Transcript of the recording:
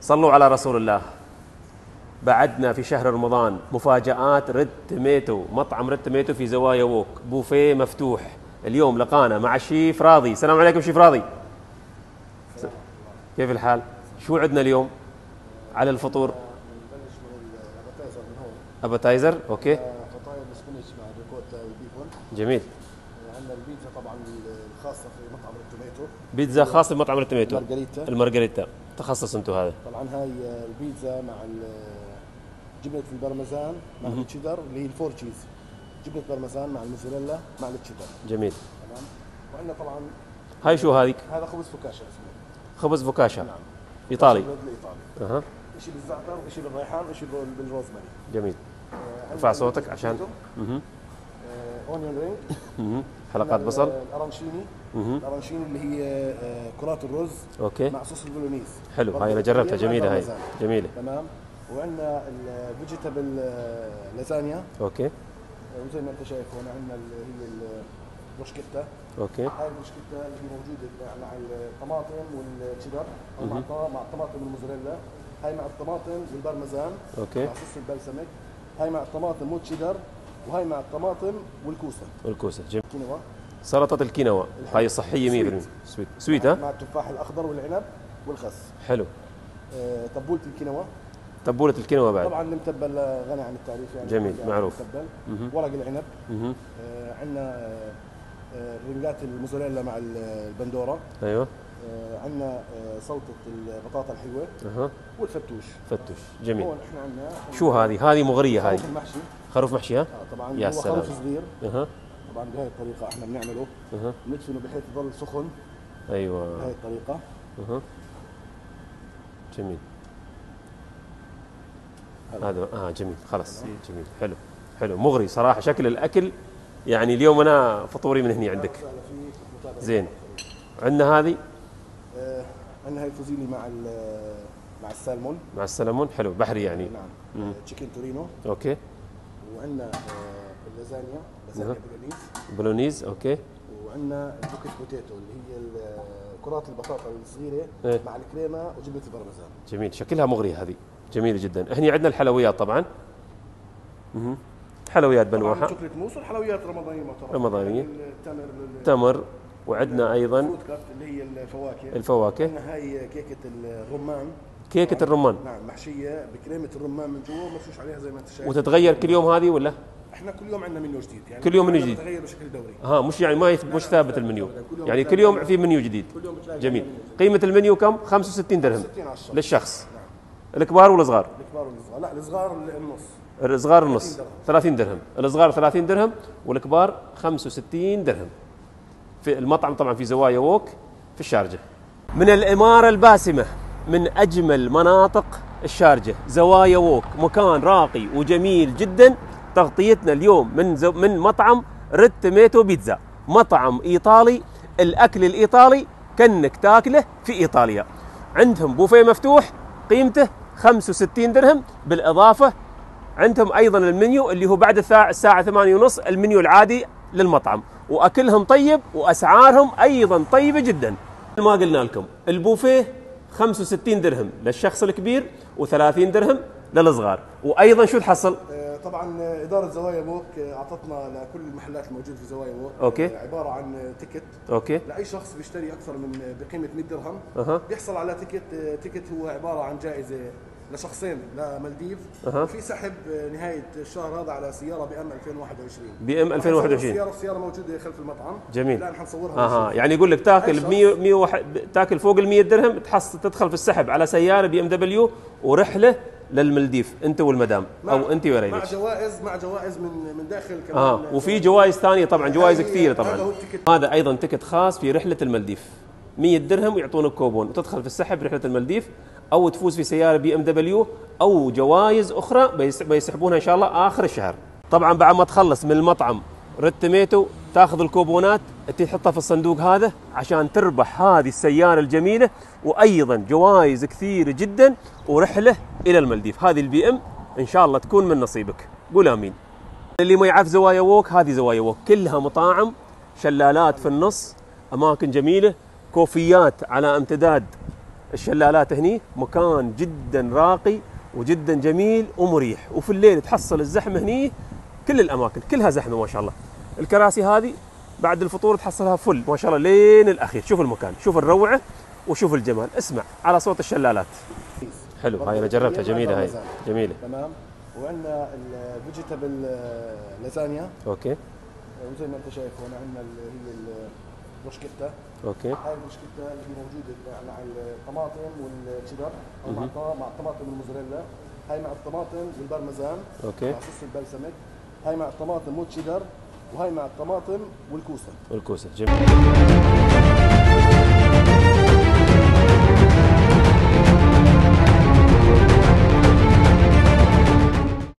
صلوا على رسول الله. بعدنا في شهر رمضان مفاجآت ريد توميتو مطعم ريد توميتو في زوايا ووك بوفيه مفتوح. اليوم لقانا مع الشيف راضي. السلام عليكم شيف راضي. كيف الحال؟ شو عندنا اليوم؟ على الفطور. ابيتايزر أوكي. فطاير السبينش مع والبيكون جميل. عندنا البيتزا طبعا الخاصة في مطعم التوميتو بيتزا خاص بمطعم ريد توميتو مارغريتا المارغريتا تخصص أنتم هذا؟ طبعا هاي البيتزا مع جبنة البرمجان مع التشيدر اللي هي ال four cheese. جبنة برمجان مع الموزاريلا مع التشيدر. جميل. تمام. وعندنا طبعا هاي شو هذيك؟ هذا خبز فوكاشا اسمه. خبز فوكاشا. نعم. إيطالي. الايطالي أها. شيء بالزعتر وشيء بالريحان وشيء بال- بالروزماري. جميل. آه، ارفع عندنا صوتك عشان أها onion ring حلقات بصل. الأرانشيني. الأرانشيني اللي هي آه، كرات الرز okay. مع صوص البولونيز. حلو. هاي أنا جربتها. جميلة هاي. جميلة. تمام. وعندنا ال vegetable lasagna okay. وزي ما أنت شايف هون عندنا اللي هي البروشكيتا okay. هاي البروشكيتا اللي هي موجودة مع الطماطم والشيدر أو مع مع الطماطم والموزاريلا. هاي مع الطماطم والبرمجان okay. مع صوص البلسمك. هاي مع الطماطم والشيدر وهي مع الطماطم والكوسة. والكوسة جميل. كينوا. سلطة الكينوا هاي صحية 100% سويت. سويت. ها؟ مع التفاح الأخضر والعنب والخس. حلو. آه، تبوله الكينوا. تبوله الكينوا بعد. طبعا المتبل غني عن التعريف يعني. جميل، يعني معروف. المتبل. ورق العنب. آه، عندنا آه، آه، رنجات الموزاريلا مع البندورة. أيوه. آه، عندنا آه، سلطة البطاطا الحلوة. أها. والفتوش. فتش جميل. هون إحنا عندنا شو هذه؟ هذه مغرية هاي. خروف المحشي. خروف محشي ها؟ آه، طبعا. يا هو سلام. خروف صغير. أها. طبعا بهي الطريقة إحنا بنعمله. أها. بندفنه بحيث يضل سخن. أيوه. بهي الطريقة. أها. جميل. هذا آه جميل. خلاص. جميل. حلو. حلو. مغري صراحة. شكل الأكل يعني اليوم أنا فطوري من هني عندك. زين. عندنا هذه؟ آه، عندنا هاي الفوزيلي مع مع السالمون مع السلمون. حلو. بحري يعني. نعم. آه، chicken Torino. okay. وعندنا آه، اللازانيا لازانيا. بولونيز. بولونيز okay. وعندنا ال baked potato اللي هي ال- كرات البطاطا الصغيرة إيه. مع الكريمة وجبنه البرمجان جميل. شكلها مغري هذه. جميله جدا. هني عندنا الحلويات طبعا. مهم. حلويات بنوعها chocolate mousse والحلويات رمضانية معتبره رمضانية. يعني التمر ال- تمر. وعندنا أيضا اللي هي الفواكه. الفواكه. عندنا هاي كيكة الرمان. كيكة الرمان. نعم محشية بكريمة الرمان من جوا ومرشوش عليها زي ما انت شايف. وتتغير كل يوم هذه ولا؟ إحنا كل يوم عندنا منيو جديد يعني كل يوم منيو جديد. تغير بشكل دوري. ها مش يعني ما يت... مش ثابت المنيو. كل يوم يعني كل يوم منيو. في منيو جديد. كل يوم بتلاقي جميل. قيمة المنيو كم؟ 65 درهم. 60 على الشهر للشخص. نعم. الكبار والصغار الكبار والصغار لا الصغار النص. الصغار النص. 30 30 درهم. الصغار 30 درهم والكبار 65 درهم. في المطعم طبعا في زوايا Walk في الشارجة. من الإمارة الباسمة. من أجمل مناطق الشارجة. زوايا Walk مكان راقي وجميل جدا. تغطيتنا اليوم من زو من مطعم Red Tomato Pizza. مطعم إيطالي. الأكل الإيطالي كأنك تاكله في إيطاليا. عندهم بوفيه مفتوح قيمته 65 درهم. بالإضافة عندهم أيضا المنيو اللي هو بعد الساعة الساعة 8 ونص المنيو العادي للمطعم. وأكلهم طيب وأسعارهم أيضا طيبة جدا. ما قلنا لكم البوفيه 65 درهم للشخص الكبير و30 درهم للصغار. وأيضا شو تحصل؟ آه، طبعا آه، إدارة زوايا Walk آه، أعطتنا لكل المحلات الموجوده في زوايا Walk. okay. عبارة عن ticket. okay. لأي شخص بيشتري أكثر من بقيمة 100 درهم أها. بيحصل على ticket ticket هو عبارة عن جائزة لشخصين لمالديف أها. وفي سحب آه، نهاية الشهر هذا على سيارة BM 2021 BM 2021 السيارة السيارة موجودة خلف المطعم. جميل. الآن حنصورها أها. يعني يقول لك تاكل ب 100 101 تاكل فوق ال 100 درهم تحصل تدخل في السحب على سيارة BMW ورحلة للمالديف أنت والمدام. مع- أو أنت مع وريلك جوائز مع جوائز من من داخل كمان. آه وفي جوائز ثانية طبعا جوائز هذه- كثيره هذا طبعا هو ال ticket. هذا أيضا ticket خاص في رحلة المالديف. 100 درهم ويعطونك كوبون وتدخل في السحب رحلة المالديف. أو تفوز في سيارة BMW أو جوائز أخرى بيس- بيسحبونها إن شاء الله آخر الشهر. طبعا بعد ما تخلص من المطعم Red Tomato تأخذ الكوبونات تحطها في الصندوق هذا عشان تربح هذه السيارة الجميلة وأيضا جوائز كثيره جدا ورحلة إلى المالديف. هذه ال BM إن شاء الله تكون من نصيبك. قول آمين. اللي ما يعرف زوايا ووك هذه زوايا ووك. كلها مطاعم شلالات في النص أماكن جميلة كوفيات على امتداد الشلالات هني مكان جدا راقي وجدا جميل ومريح. وفي الليل تحصل الزحمة هني كل الأماكن كلها زحمة ما شاء الله. الكراسي هذه بعد الفطور تحصلها فل ما شاء الله لين الأخير. شوف المكان شوف الروعة وشوف الجمال. اسمع على صوت الشلالات. حلو هاي أنا جربتها جميلة هاي جميلة. تمام. وعندنا ال vegetable lasagna okay. وزي ما أنت شايف هون عندنا اللي هي البروشكيتا okay. هاي البروشكيتا اللي هي موجودة مع الطماطم والشيدر أو مع مع الطماطم والموزاريلا. هاي مع الطماطم والبرمزان. okay. مع صوص البلسمك. هاي مع الطماطم والشيدر وهاي مع الطماطم والكوسة. والكوسة جميل.